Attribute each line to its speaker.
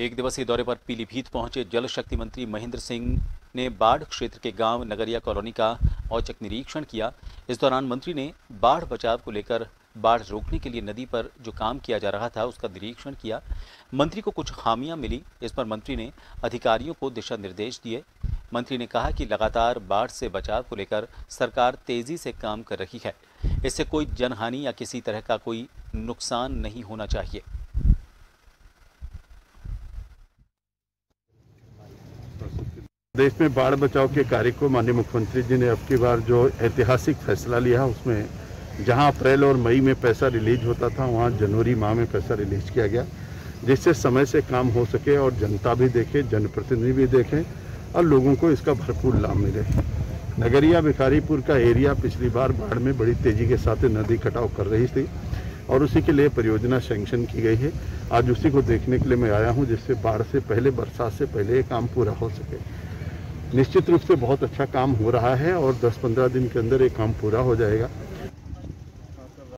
Speaker 1: एक दिवसीय दौरे पर पीलीभीत पहुँचे जल शक्ति मंत्री महेंद्र सिंह ने बाढ़ क्षेत्र के गाँव नगरिया कॉलोनी का औचक निरीक्षण किया। इस दौरान मंत्री ने बाढ़ बचाव को लेकर बाढ़ रोकने के लिए नदी पर जो काम किया जा रहा था, उसका निरीक्षण किया। मंत्री को कुछ खामियाँ मिली, इस पर मंत्री ने अधिकारियों को दिशा निर्देश दिए। मंत्री ने कहा कि लगातार बाढ़ से बचाव को लेकर सरकार तेज़ी से काम कर रही है। इससे कोई जनहानि या किसी तरह का कोई नुकसान नहीं होना चाहिए।
Speaker 2: देश में बाढ़ बचाव के कार्य को माननीय मुख्यमंत्री जी ने अब की बार जो ऐतिहासिक फैसला लिया उसमें जहाँ अप्रैल और मई में पैसा रिलीज़ होता था, वहाँ जनवरी माह में पैसा रिलीज़ किया गया, जिससे समय से काम हो सके और जनता भी देखे, जनप्रतिनिधि भी देखें और लोगों को इसका भरपूर लाभ मिले। नगरिया भिखारीपुर का एरिया पिछली बार बाढ़ में बड़ी तेज़ी के साथ नदी कटाव कर रही थी और उसी के लिए परियोजना सैंक्शन की गई है। आज उसी को देखने के लिए मैं आया हूँ, जिससे बाढ़ से पहले, बरसात से पहले ये काम पूरा हो सके। निश्चित रूप से बहुत अच्छा काम हो रहा है और 10-15 दिन के अंदर ये काम पूरा हो जाएगा।